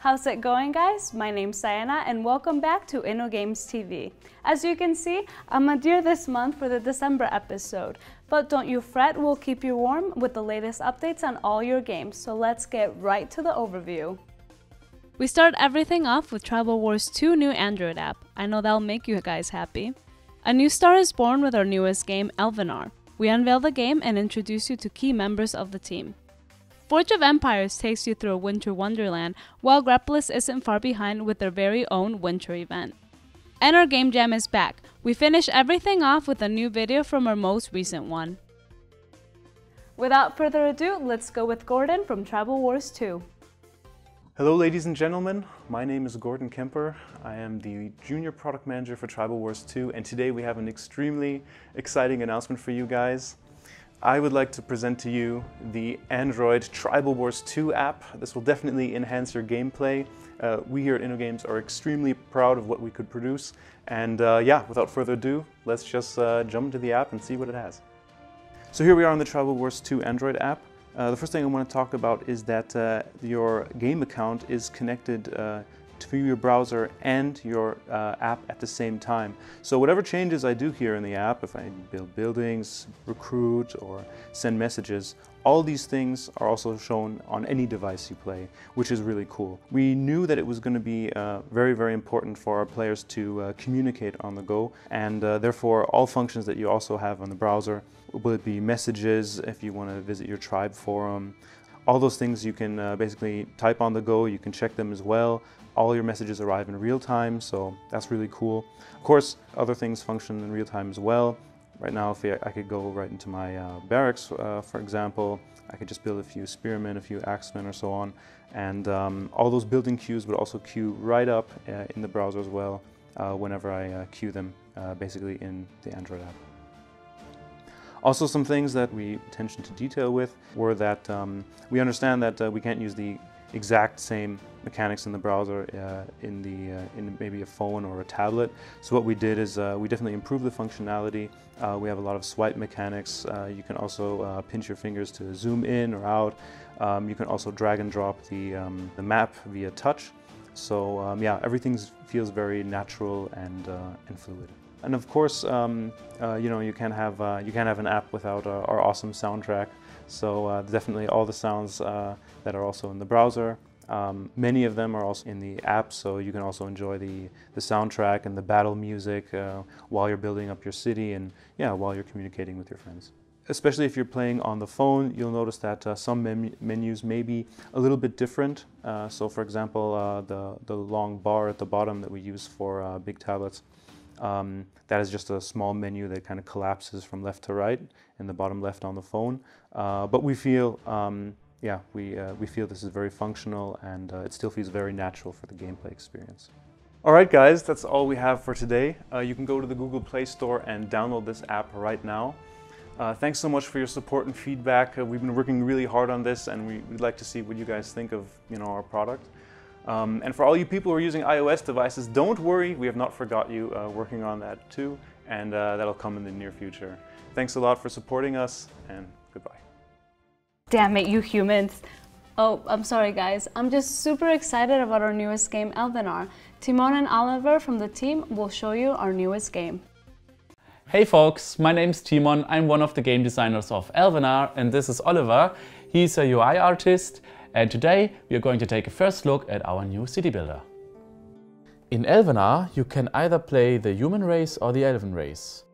How's it going guys? My name's Diana and welcome back to InnoGames TV. As you can see, I'm a deer this month for the December episode. But don't you fret, we'll keep you warm with the latest updates on all your games. So let's get right to the overview. We start everything off with Tribal Wars 2 new Android app. I know that'll make you guys happy. A new star is born with our newest game, Elvenar. We unveil the game and introduce you to key members of the team. Forge of Empires takes you through a winter wonderland, while Grepolis isn't far behind with their very own winter event. And our game jam is back. We finish everything off with a new video from our most recent one. Without further ado, let's go with Gordon from Tribal Wars 2. Hello ladies and gentlemen, my name is Gordon Kemper. I am the Junior Product Manager for Tribal Wars 2 and today we have an extremely exciting announcement for you guys. I would like to present to you the Android Tribal Wars 2 app. This will definitely enhance your gameplay. Uh, we here at InnoGames are extremely proud of what we could produce and uh, yeah, without further ado, let's just uh, jump into the app and see what it has. So here we are on the Tribal Wars 2 Android app. Uh, the first thing I want to talk about is that uh, your game account is connected uh, to your browser and your uh, app at the same time. So whatever changes I do here in the app, if I build buildings, recruit, or send messages, all these things are also shown on any device you play, which is really cool. We knew that it was going to be uh, very, very important for our players to uh, communicate on the go, and uh, therefore all functions that you also have on the browser, will it be messages if you want to visit your tribe forum, all those things you can uh, basically type on the go, you can check them as well. All your messages arrive in real time, so that's really cool. Of course, other things function in real time as well. Right now, if I could go right into my uh, barracks, uh, for example, I could just build a few spearmen, a few axemen, or so on. And um, all those building queues would also queue right up uh, in the browser as well uh, whenever I uh, queue them, uh, basically in the Android app. Also some things that we attention to detail with were that um, we understand that uh, we can't use the exact same mechanics in the browser uh, in the uh, in maybe a phone or a tablet. So what we did is uh, we definitely improved the functionality. Uh, we have a lot of swipe mechanics. Uh, you can also uh, pinch your fingers to zoom in or out. Um, you can also drag and drop the um, the map via touch. So um, yeah, everything feels very natural and and fluid. And of course, um, you know, you can't have you can't have an app without our awesome soundtrack. So uh, definitely all the sounds uh, that are also in the browser. Um, many of them are also in the app, so you can also enjoy the, the soundtrack and the battle music uh, while you're building up your city and yeah, while you're communicating with your friends. Especially if you're playing on the phone, you'll notice that uh, some menus may be a little bit different. Uh, so for example, uh, the, the long bar at the bottom that we use for big tablets, um, that is just a small menu that kind of collapses from left to right in the bottom left on the phone. Uh, but we feel, um, yeah, we, uh, we feel this is very functional and uh, it still feels very natural for the gameplay experience. All right, guys, that's all we have for today. Uh, you can go to the Google Play Store and download this app right now. Uh, thanks so much for your support and feedback. Uh, we've been working really hard on this and we, would like to see what you guys think of you know, our product. Um, and for all you people who are using iOS devices, don't worry, we have not forgot you uh, working on that too, and uh, that'll come in the near future. Thanks a lot for supporting us, and goodbye. Damn it, you humans. Oh, I'm sorry guys. I'm just super excited about our newest game, Elvenar. Timon and Oliver from the team will show you our newest game. Hey folks, my name's Timon. I'm one of the game designers of Elvenar, and this is Oliver. He's a UI artist and today we are going to take a first look at our new city builder. In Elvenar you can either play the human race or the elven race.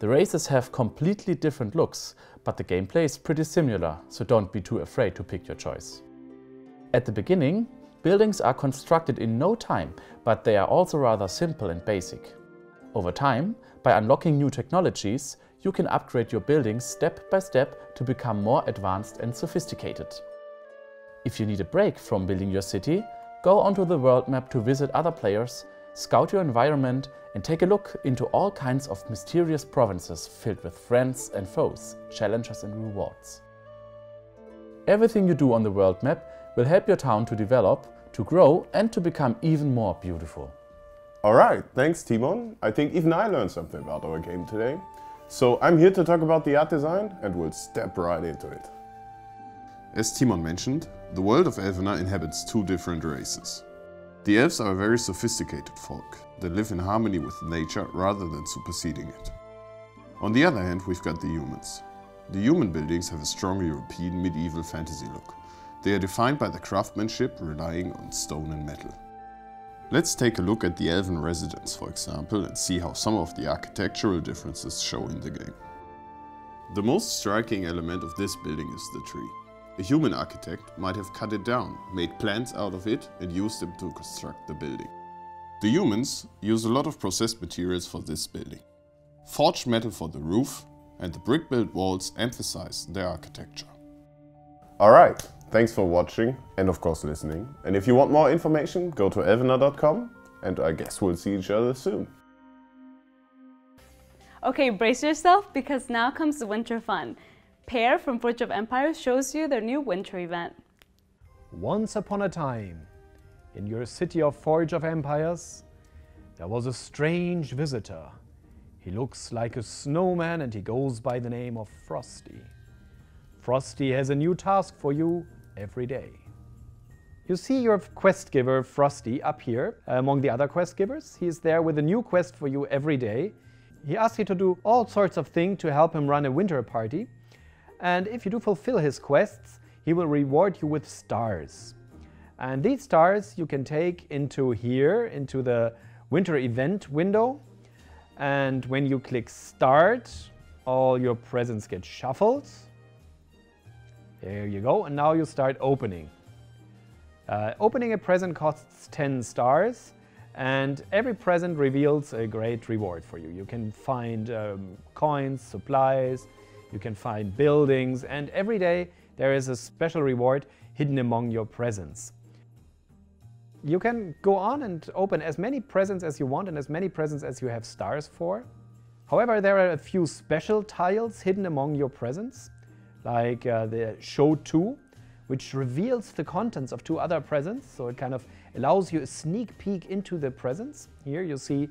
The races have completely different looks, but the gameplay is pretty similar, so don't be too afraid to pick your choice. At the beginning, buildings are constructed in no time, but they are also rather simple and basic. Over time, by unlocking new technologies, you can upgrade your buildings step by step to become more advanced and sophisticated. If you need a break from building your city, go onto the world map to visit other players, scout your environment and take a look into all kinds of mysterious provinces filled with friends and foes, challenges and rewards. Everything you do on the world map will help your town to develop, to grow and to become even more beautiful. Alright, thanks Timon. I think even I learned something about our game today. So I'm here to talk about the art design and we'll step right into it. As Timon mentioned, the world of Elvenar inhabits two different races. The elves are a very sophisticated folk. They live in harmony with nature rather than superseding it. On the other hand, we've got the humans. The human buildings have a strong European medieval fantasy look. They are defined by the craftsmanship relying on stone and metal. Let's take a look at the elven residence, for example, and see how some of the architectural differences show in the game. The most striking element of this building is the tree. A human architect might have cut it down, made plans out of it and used them to construct the building. The humans use a lot of processed materials for this building. Forged metal for the roof and the brick-built walls emphasize their architecture. Alright, thanks for watching and of course listening. And if you want more information, go to elvenar.com and I guess we'll see each other soon. Okay, brace yourself because now comes the winter fun. Peer from Forge of Empires shows you their new winter event. Once upon a time, in your city of Forge of Empires, there was a strange visitor. He looks like a snowman and he goes by the name of Frosty. Frosty has a new task for you every day. You see your quest giver Frosty up here among the other quest givers. He is there with a new quest for you every day. He asks you to do all sorts of things to help him run a winter party and if you do fulfill his quests, he will reward you with stars. And these stars you can take into here, into the winter event window. And when you click start, all your presents get shuffled. There you go, and now you start opening. Uh, opening a present costs 10 stars, and every present reveals a great reward for you. You can find um, coins, supplies, you can find buildings, and every day there is a special reward hidden among your presents. You can go on and open as many presents as you want and as many presents as you have stars for. However, there are a few special tiles hidden among your presents, like uh, the Show 2, which reveals the contents of two other presents, so it kind of allows you a sneak peek into the presents. Here you see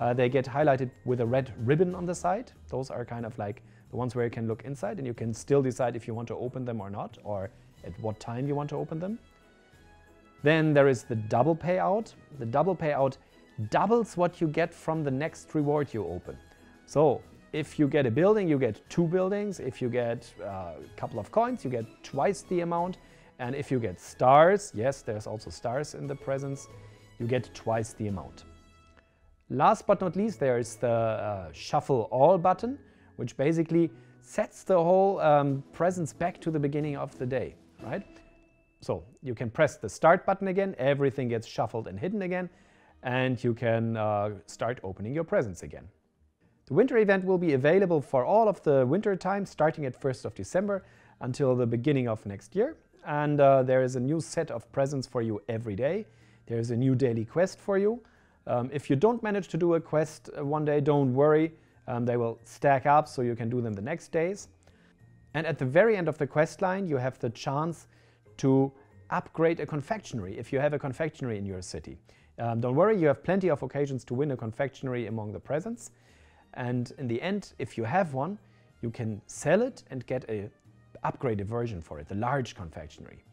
uh, they get highlighted with a red ribbon on the side. Those are kind of like the ones where you can look inside and you can still decide if you want to open them or not, or at what time you want to open them. Then there is the double payout. The double payout doubles what you get from the next reward you open. So if you get a building, you get two buildings. If you get uh, a couple of coins, you get twice the amount. And if you get stars, yes, there's also stars in the presents, you get twice the amount. Last but not least, there is the uh, Shuffle All button, which basically sets the whole um, presence back to the beginning of the day, right? So you can press the start button again, everything gets shuffled and hidden again, and you can uh, start opening your presents again. The winter event will be available for all of the winter time starting at 1st of December until the beginning of next year. And uh, there is a new set of presents for you every day. There is a new daily quest for you. Um, if you don't manage to do a quest uh, one day, don't worry. Um, they will stack up so you can do them the next days. And at the very end of the quest line, you have the chance to upgrade a confectionery if you have a confectionery in your city. Um, don't worry, you have plenty of occasions to win a confectionery among the presents. And in the end, if you have one, you can sell it and get a upgraded version for it, the large confectionery.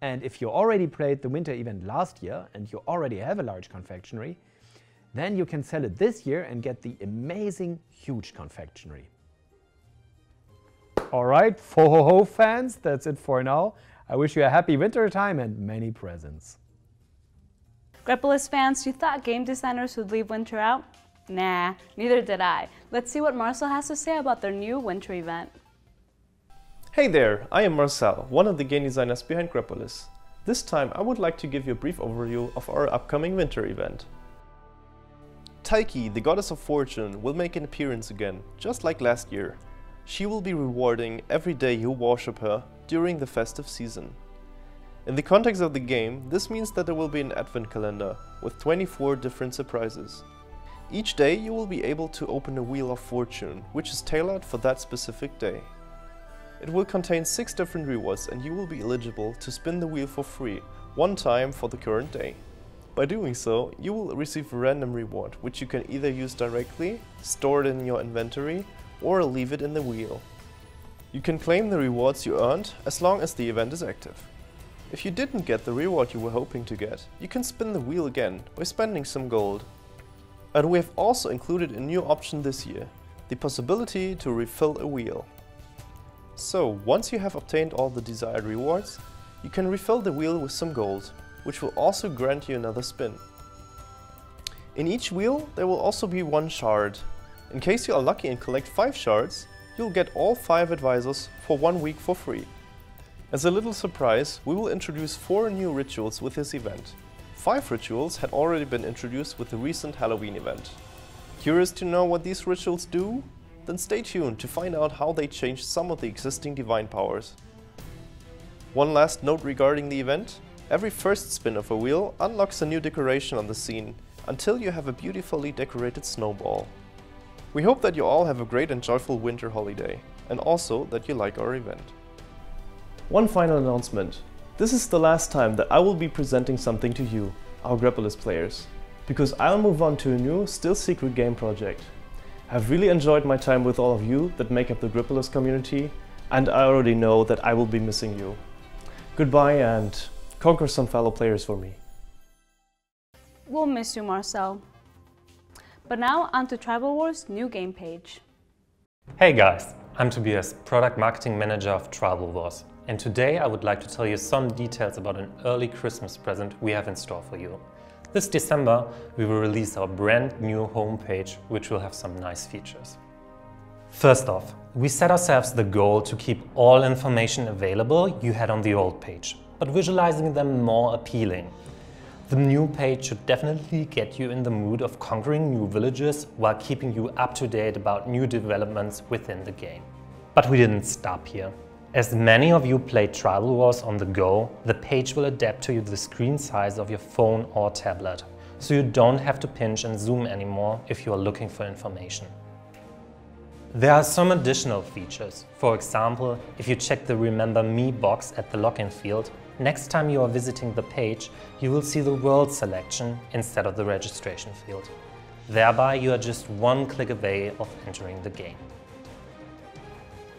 And if you already played the winter event last year and you already have a large confectionery, then you can sell it this year and get the amazing huge confectionery. Alright, Fo-Ho-Ho fans, that's it for now. I wish you a happy winter time and many presents. Grepolis fans, you thought game designers would leave winter out? Nah, neither did I. Let's see what Marcel has to say about their new winter event. Hey there, I am Marcel, one of the game designers behind Grepolis. This time I would like to give you a brief overview of our upcoming winter event. Tyche, the goddess of fortune, will make an appearance again, just like last year. She will be rewarding every day you worship her during the festive season. In the context of the game, this means that there will be an advent calendar with 24 different surprises. Each day you will be able to open a Wheel of Fortune, which is tailored for that specific day. It will contain 6 different rewards and you will be eligible to spin the wheel for free, one time for the current day. By doing so, you will receive a random reward, which you can either use directly, store it in your inventory, or leave it in the wheel. You can claim the rewards you earned as long as the event is active. If you didn't get the reward you were hoping to get, you can spin the wheel again by spending some gold. And we have also included a new option this year, the possibility to refill a wheel. So, once you have obtained all the desired rewards, you can refill the wheel with some gold, which will also grant you another spin. In each wheel, there will also be one shard. In case you are lucky and collect 5 shards, you'll get all 5 advisors for one week for free. As a little surprise, we will introduce 4 new rituals with this event. 5 rituals had already been introduced with the recent Halloween event. Curious to know what these rituals do? Then stay tuned to find out how they change some of the existing divine powers. One last note regarding the event. Every first spin of a wheel unlocks a new decoration on the scene, until you have a beautifully decorated snowball. We hope that you all have a great and joyful winter holiday, and also that you like our event. One final announcement. This is the last time that I will be presenting something to you, our Grepolis players, because I'll move on to a new, still secret game project. I've really enjoyed my time with all of you that make up the Grepolis community, and I already know that I will be missing you. Goodbye and conquer some fellow players for me. We'll miss you, Marcel. But now on to Tribal Wars' new game page. Hey guys, I'm Tobias, Product Marketing Manager of Tribal Wars. And today I would like to tell you some details about an early Christmas present we have in store for you. This December, we will release our brand new homepage, which will have some nice features. First off, we set ourselves the goal to keep all information available you had on the old page, but visualizing them more appealing. The new page should definitely get you in the mood of conquering new villages while keeping you up to date about new developments within the game. But we didn't stop here. As many of you play Tribal Wars on the go, the page will adapt to the screen size of your phone or tablet, so you don't have to pinch and zoom anymore if you are looking for information. There are some additional features. For example, if you check the Remember Me box at the login field, Next time you are visiting the page, you will see the world selection instead of the registration field. Thereby, you are just one click away of entering the game.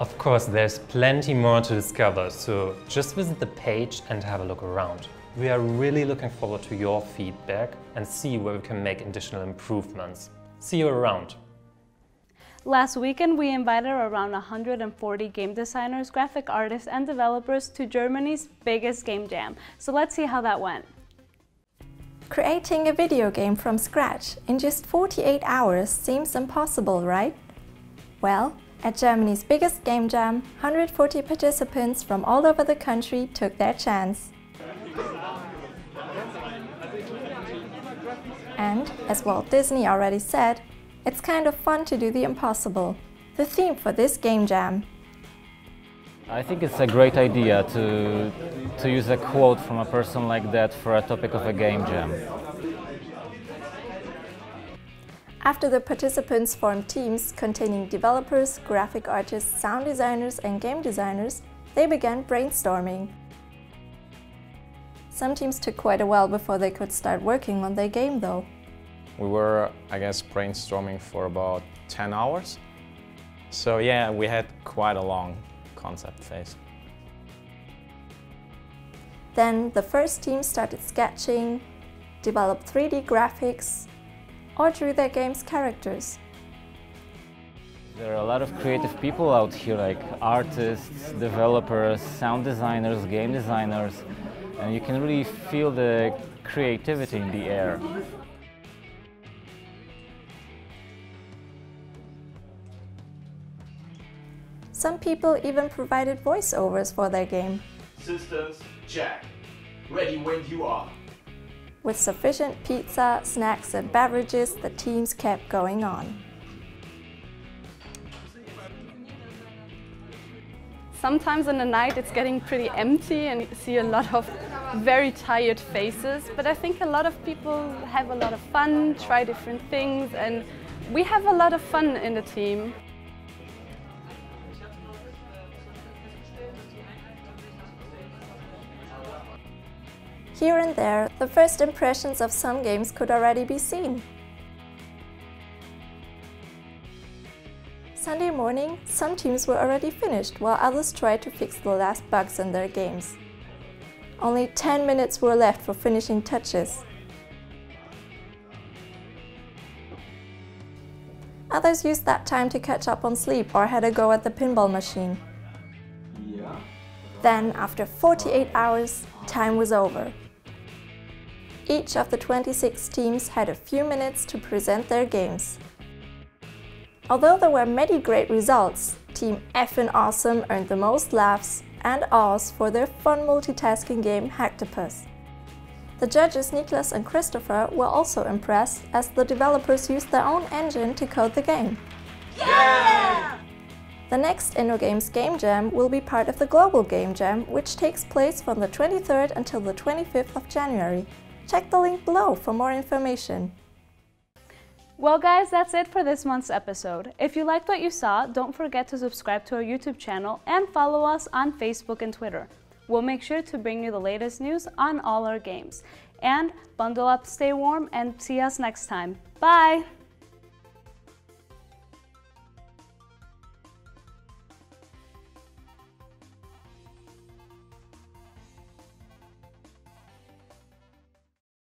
Of course, there's plenty more to discover, so just visit the page and have a look around. We are really looking forward to your feedback and see where we can make additional improvements. See you around! Last weekend, we invited around 140 game designers, graphic artists, and developers to Germany's biggest game jam. So let's see how that went. Creating a video game from scratch in just 48 hours seems impossible, right? Well, at Germany's biggest game jam, 140 participants from all over the country took their chance. And, as Walt Disney already said, it's kind of fun to do the impossible. The theme for this game jam. I think it's a great idea to, to use a quote from a person like that for a topic of a game jam. After the participants formed teams containing developers, graphic artists, sound designers and game designers, they began brainstorming. Some teams took quite a while before they could start working on their game though. We were, I guess, brainstorming for about 10 hours. So yeah, we had quite a long concept phase. Then the first team started sketching, developed 3D graphics, or drew their game's characters. There are a lot of creative people out here, like artists, developers, sound designers, game designers, and you can really feel the creativity in the air. Some people even provided voiceovers for their game. Systems, check. Ready when you are. With sufficient pizza, snacks and beverages, the teams kept going on. Sometimes in the night it's getting pretty empty and you see a lot of very tired faces, but I think a lot of people have a lot of fun, try different things, and we have a lot of fun in the team. Here and there, the first impressions of some games could already be seen. Sunday morning, some teams were already finished, while others tried to fix the last bugs in their games. Only 10 minutes were left for finishing touches. Others used that time to catch up on sleep or had a go at the pinball machine. Then, after 48 hours, time was over. Each of the 26 teams had a few minutes to present their games. Although there were many great results, Team Effin Awesome earned the most laughs and awes for their fun multitasking game Hectopus. The judges Niklas and Christopher were also impressed as the developers used their own engine to code the game. Yeah! The next InnoGames Game Jam will be part of the Global Game Jam, which takes place from the 23rd until the 25th of January. Check the link below for more information. Well guys, that's it for this month's episode. If you liked what you saw, don't forget to subscribe to our YouTube channel and follow us on Facebook and Twitter. We'll make sure to bring you the latest news on all our games. And bundle up, stay warm, and see us next time. Bye!